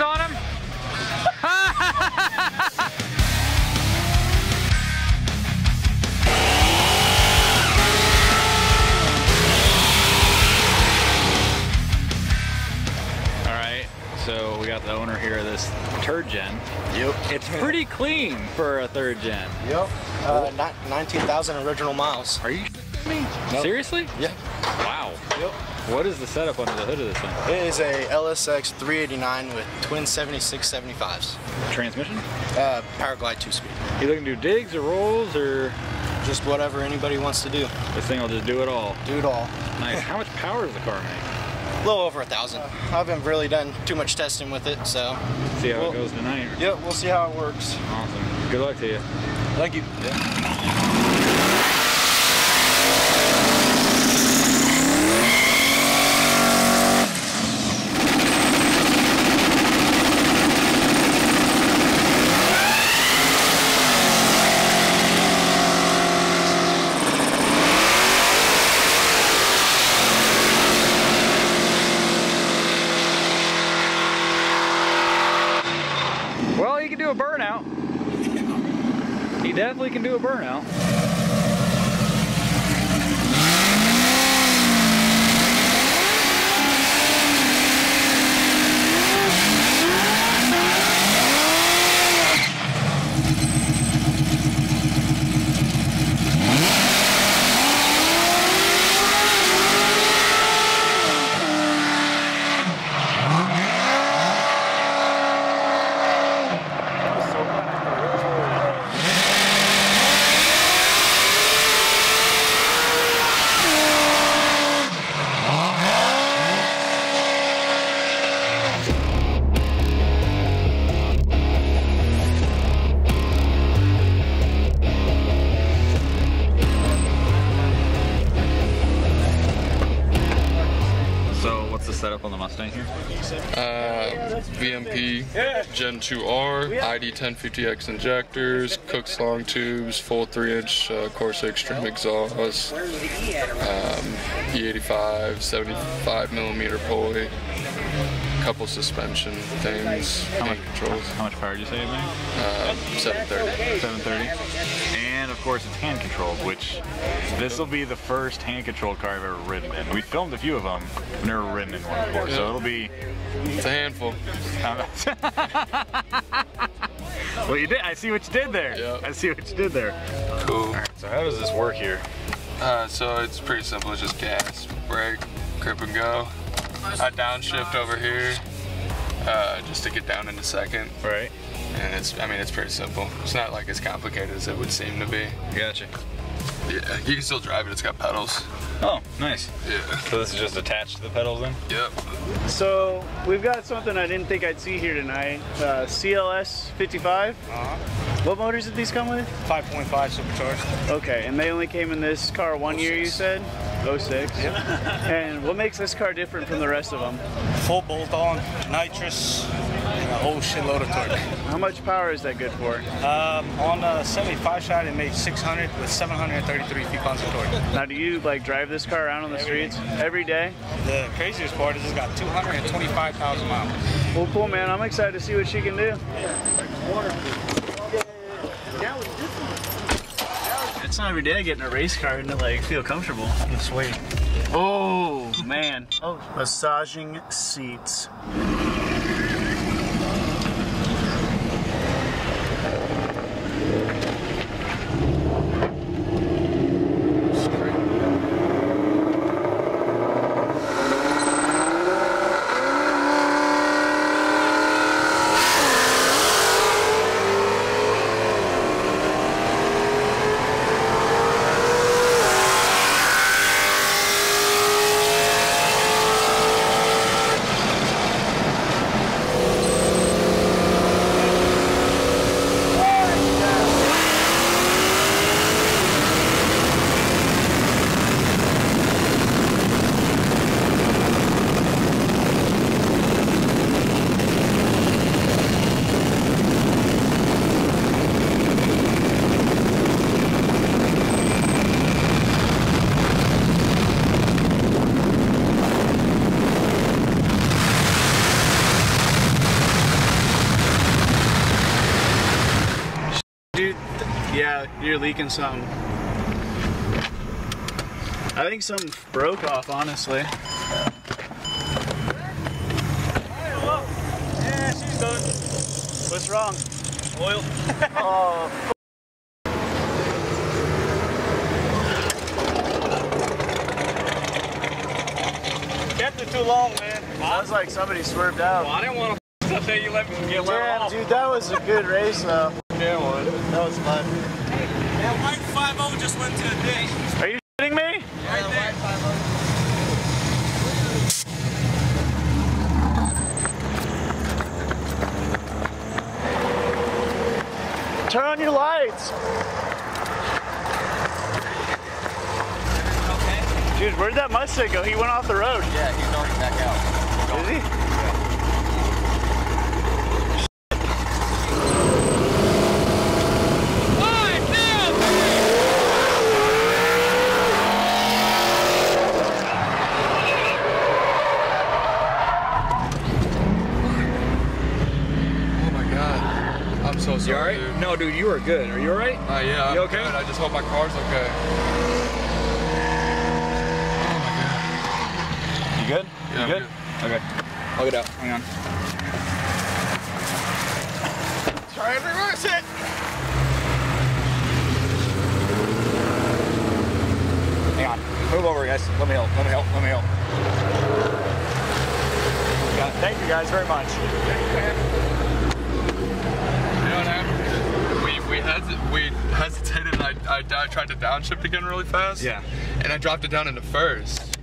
on him? All right, so we got the owner here of this third gen. Yep. It's pretty clean for a third gen. Yep. Uh, ni- 19,000 original miles. Are you kidding me? Seriously? Yeah. Wow. Yep. What is the setup under the hood of this thing? It is a LSX 389 with twin 7675s. Transmission? Uh, glide two-speed. You looking to do digs or rolls or Just whatever anybody wants to do. this thing will just do it all? Do it all. Nice. How much power does the car make? A little over a thousand. I haven't really done too much testing with it, so. See how Well- it goes tonight. Yep, we'll see how it works. Awesome. Good luck to you. Thank you. Well, he can do a burnout. He definitely can do a burnout. Gen 2R, ID 1050X injectors, Kooks long tubes, full 3 inch uh, Corsa Extreme exhaust, um, E85, 75 millimeter pulley, couple suspension things, hand controls, How much power did you say it made? uh, 730. 730. Course, it's hand controlled, which this will be the first hand controlled car I've ever ridden in. We filmed a few of them, I've never ridden in one before, so it'll be. It's a handful. well, you did. I see what you did there. Yep. I see what you did there. Cool. So how does this work here? Uh, so it's pretty simple, it's just gas, brake, grip and go. I downshift over here uh, just to get down into second. Right. And it's, I mean, it's pretty simple. It's not like as complicated as it would seem to be. Gotcha. Yeah, you can still drive it, it's got pedals. Oh, nice. Yeah. So this is just attached to the pedals then? Yep. So we've got something I didn't think I'd see here tonight. Uh, CLS 55. Uh-huh. What motors did these come with? 5.5 supercharged. Okay, and they only came in this car one year, you said? 06. Yep. and what makes this car different from the rest of them? Full bolt on, nitrous, and a whole shitload of torque. How much power is that good for? Um, on the 75 shot, it made 600 with 733 feet-pounds of torque. Now, do you like drive this car around on the Every streets every day? The craziest part is it's got 225,000 miles. Well, cool, man. I'm excited to see what she can do. It's not every day I get in a race car and like feel comfortable. It's sweet. Oh man. Oh, massaging seats. Yeah, you're leaking some. I think something broke off, honestly. Yeah, she's done. What's wrong? Oil. Oh, Kept it too long, man. sounds like somebody swerved out. I didn't want to say you let me get let Damn, off. dude, that was a good race, though. Yeah, one. That was fun. Yeah, white 5 just went to the ditch. Are you kidding me? Right there. Oh. Turn on your lights. Dude, where'd that Mustang go? He went off the road. Yeah, he's already back out. Is he? Oh my god. I'm so sorry. You alright? dude. No, dude, you are good. Are you alright? Uh, yeah, I'm You okay? good. I just hope my car's okay. Oh my god. You good? Yeah, you I'm good? good. Okay. I'll get out. Hang on. Try and reverse it. Hang on. Move over, guys. Let me help. Let me help. Let me help. Thank you guys very much. You know what happened? We we, hesitated and I, I, I tried to downshift again really fast. Yeah. And I dropped it down into first.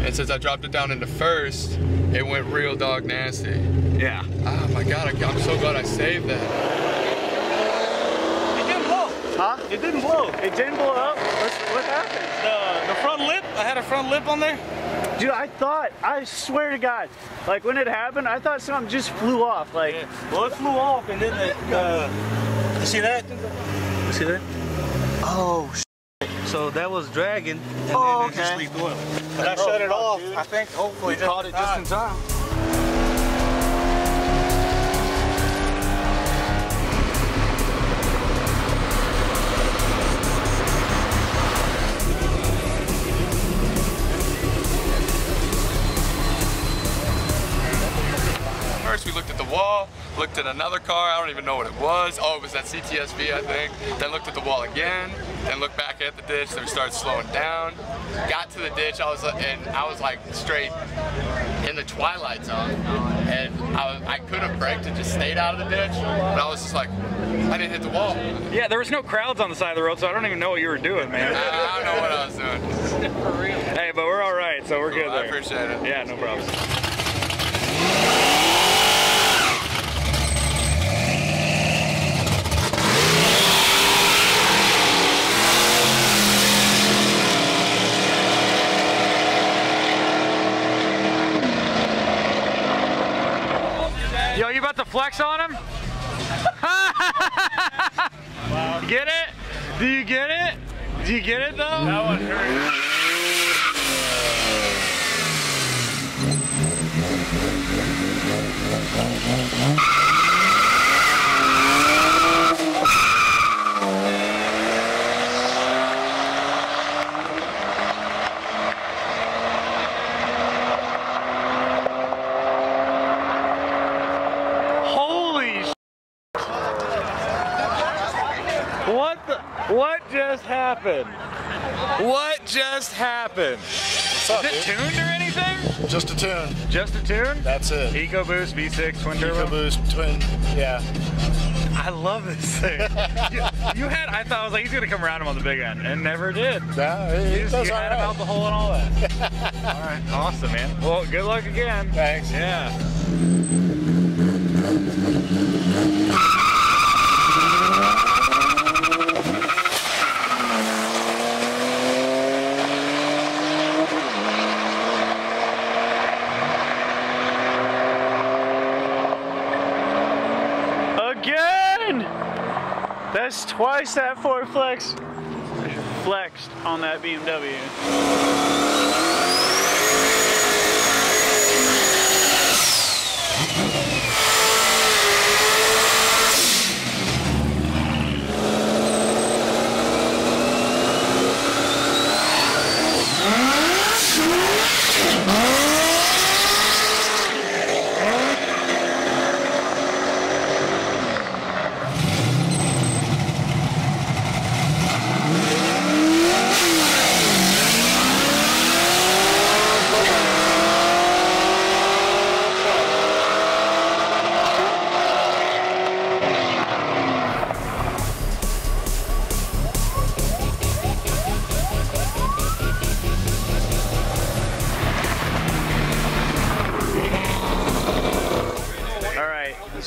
And since I dropped it down into first, it went real dog nasty. Yeah. Oh my god, I, I'm so glad I saved that. It didn't blow. Huh? It didn't blow. It didn't blow up? What's, what happened? The, the front lip, I had a front lip on there. Dude, I thought, I swear to God, like when it happened, I thought something just flew off. Like, Well, it flew off and then it, uh, you see that? You see that? oh, So that was dragging and Oh, then it just okay. leaked oil. But I shut it off, I think, hopefully just Caught it just in time. Looked at the wall, looked at another car, I don't even know what it was. Oh, it was that CTSV, I think. Then looked at the wall again, then looked back at the ditch, then we started slowing down. Got to the ditch, I was and I was like straight in the twilight zone. And I, I could have braked and just stayed out of the ditch, but I was just like, I didn't hit the wall. Yeah, there was no crowds on the side of the road, so I don't even know what you were doing, man. I don't know what I was doing. For real. hey, but we're all right, so we're good I appreciate it. Yeah, no problem. Yo, you about to flex on him? Get it? Do you get it? Do you get it though? That one hurt. What just happened? What just happened? What's up, Is it dude? tuned or anything? Just a tune. Just a tune? That's it. EcoBoost V6 twin turbo. EcoBoost twin. Yeah. I love this thing. you, you had I thought I was like he's gonna come around him on the big end and never did. Yeah, it, You, just, does you had him out the hole and all that. all right, awesome, man. Well, good luck again. Thanks. Yeah. again! That's twice that Ford Flex flexed on that BMW.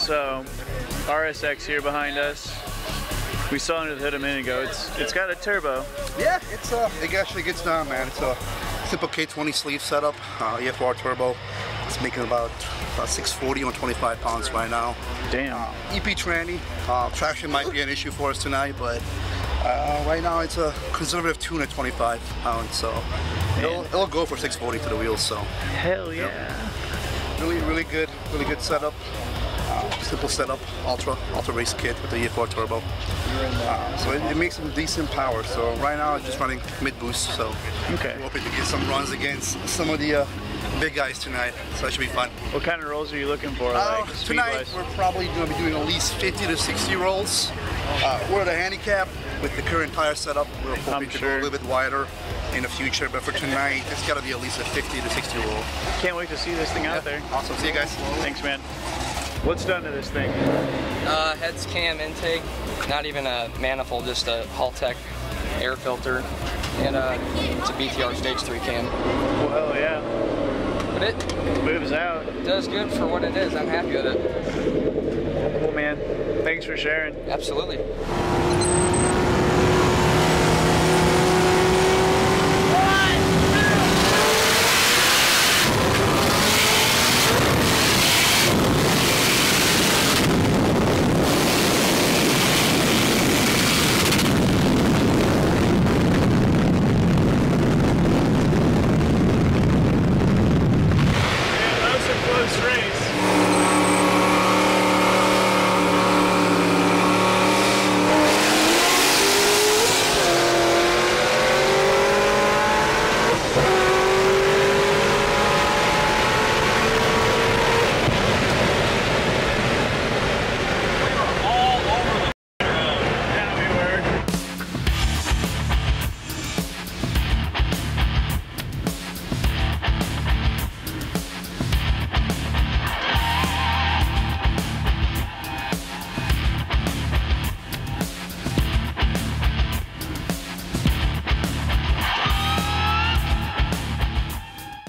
RSX here behind us. We saw under the hood a minute ago. It's it's got a turbo. Yeah, it's uh, it actually gets down, man. It's a simple K20 sleeve setup, uh, EFR turbo. It's making about, about 640 on 25 pounds right now. Damn. EP tranny. Uh, traction might be an issue for us tonight, but uh, right now it's a conservative tune at 25 pounds, so it'll, it'll go for 640 to the wheels. So Hell yeah. really, really good, really good setup. Uh, simple setup, ultra, ultra race kit with the E4 turbo. Uh, so it, it makes some decent power. So right now it's just running mid boost. So Okay. we're hoping to get some runs against some of the uh, big guys tonight. So that should be fun. What kind of rolls are you looking for? Uh, like tonight we're probably going to be doing at least 50 to 60 rolls. Uh, we're at a handicap with the current tire setup. We're hoping I'm to sure. go a little bit wider in the future, but for tonight it's got to be at least a 50 to 60 roll. Can't wait to see this thing out there. Awesome. See you guys. Thanks, man. What's done to this thing? Uh, heads cam intake, not even a manifold, just a Haltech air filter, and uh, it's a BTR stage 3 cam. Well, yeah. But it Moves out. does good for what it is. I'm happy with it. Cool, man. Thanks for sharing. Absolutely.